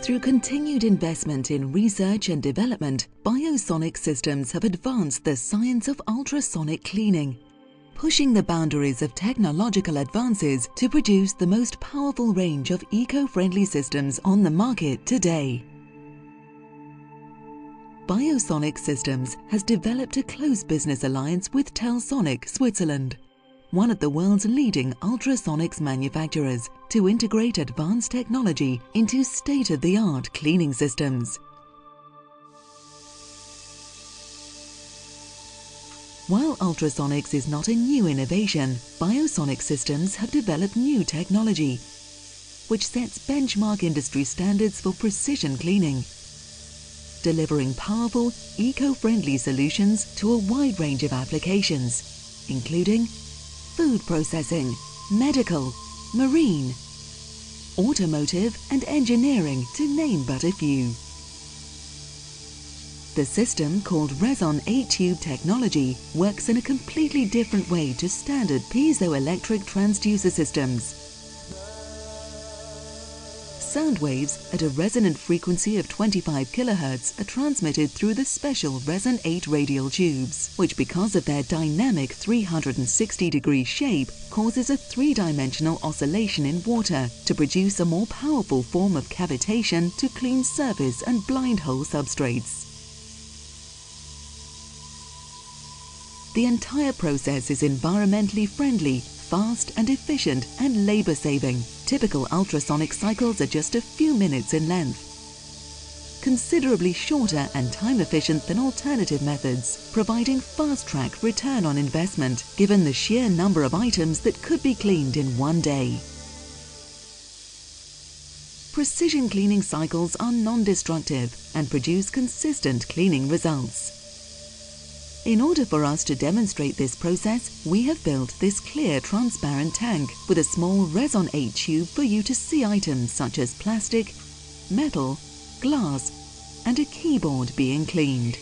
Through continued investment in research and development, Biosonic Systems have advanced the science of ultrasonic cleaning, pushing the boundaries of technological advances to produce the most powerful range of eco-friendly systems on the market today. Biosonic Systems has developed a close business alliance with Telsonic Switzerland, one of the world's leading ultrasonics manufacturers, to integrate advanced technology into state-of-the-art cleaning systems. While ultrasonics is not a new innovation, Biosonic Systems have developed new technology, which sets benchmark industry standards for precision cleaning, delivering powerful, eco-friendly solutions to a wide range of applications, including food processing, medical, marine, automotive and engineering, to name but a few. The system, called Reson 8-tube technology, works in a completely different way to standard piezoelectric transducer systems. Sound waves at a resonant frequency of 25 kHz are transmitted through the special Reson 8 radial tubes, which because of their dynamic 360 degree shape causes a three-dimensional oscillation in water to produce a more powerful form of cavitation to clean surface and blind hole substrates. The entire process is environmentally friendly fast and efficient and labor saving. Typical ultrasonic cycles are just a few minutes in length. Considerably shorter and time efficient than alternative methods, providing fast track return on investment given the sheer number of items that could be cleaned in one day. Precision cleaning cycles are non-destructive and produce consistent cleaning results. In order for us to demonstrate this process, we have built this clear transparent tank with a small Reson 8 tube for you to see items such as plastic, metal, glass and a keyboard being cleaned.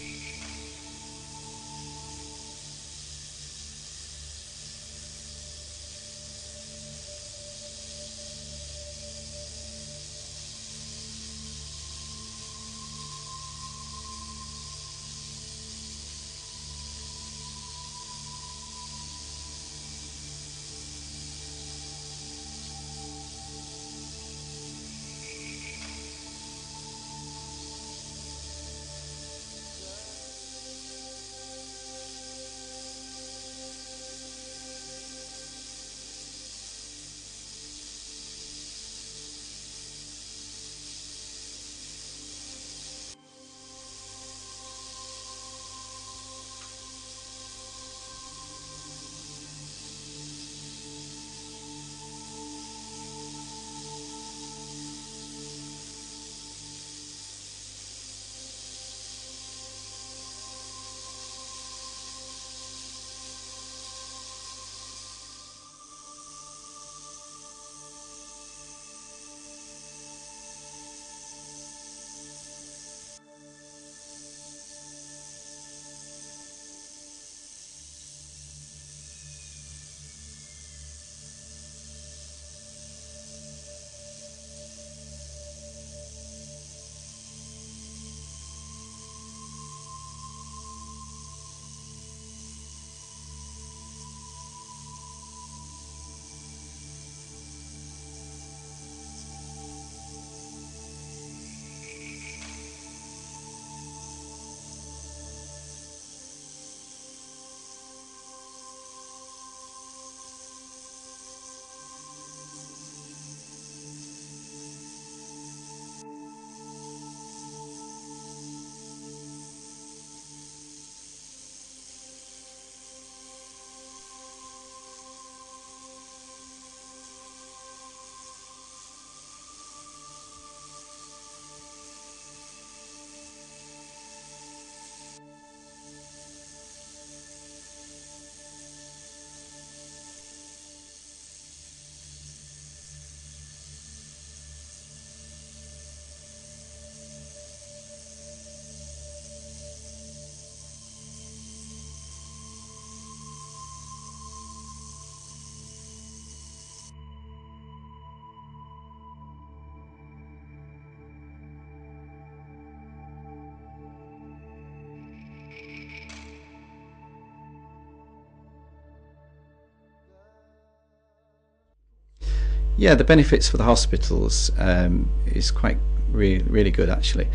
Yeah, the benefits for the hospitals um, is quite re really good actually.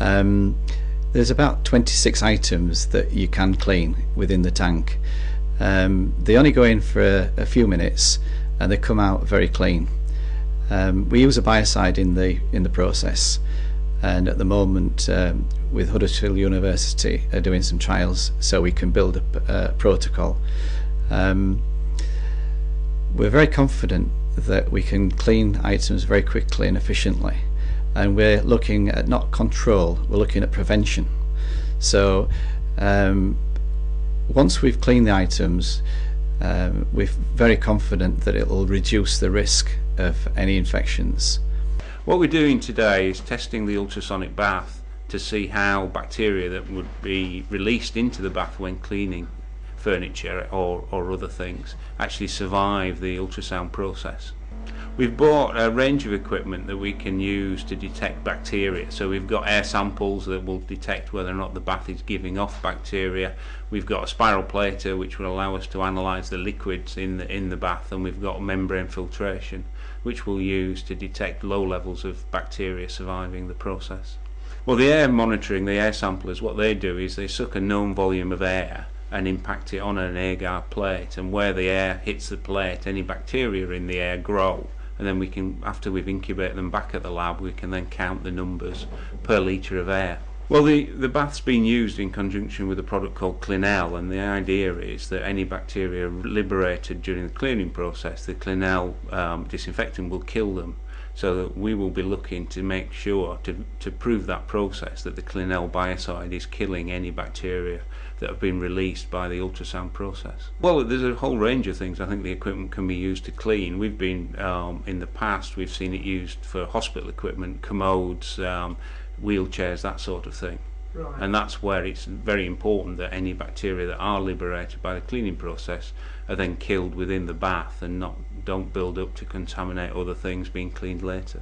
Um, there's about 26 items that you can clean within the tank. Um, they only go in for a, a, few minutes and they come out very clean. Um, we use a biocide in the in the process, and at the moment um, with Huddersfield University are doing some trials so we can build a, a protocol. Um, we're very confident that we can clean items very quickly and efficiently and we're looking at not control we're looking at prevention so um, once we've cleaned the items um, we're very confident that it will reduce the risk of any infections. What we're doing today is testing the ultrasonic bath to see how bacteria that would be released into the bath when cleaning furniture or, or other things actually survive the ultrasound process. We've bought a range of equipment that we can use to detect bacteria. So we've got air samples that will detect whether or not the bath is giving off bacteria. We've got a spiral plater which will allow us to analyse the liquids in the, in the bath and we've got membrane filtration which we'll use to detect low levels of bacteria surviving the process. Well the air monitoring, the air samplers, what they do is they suck a known volume of air and impact it on an agar plate and where the air hits the plate any bacteria in the air grow and then we can, after we've incubated them back at the lab, we can then count the numbers per litre of air. Well, the, the bath's been used in conjunction with a product called Clinell and the idea is that any bacteria liberated during the cleaning process, the Clinell um, disinfectant will kill them. So that we will be looking to make sure to, to prove that process that the Clinell biocide is killing any bacteria that have been released by the ultrasound process. Well, there's a whole range of things I think the equipment can be used to clean. We've been, um, in the past, we've seen it used for hospital equipment, commodes, um, wheelchairs, that sort of thing. Right. And that's where it's very important that any bacteria that are liberated by the cleaning process are then killed within the bath and not don't build up to contaminate other things being cleaned later.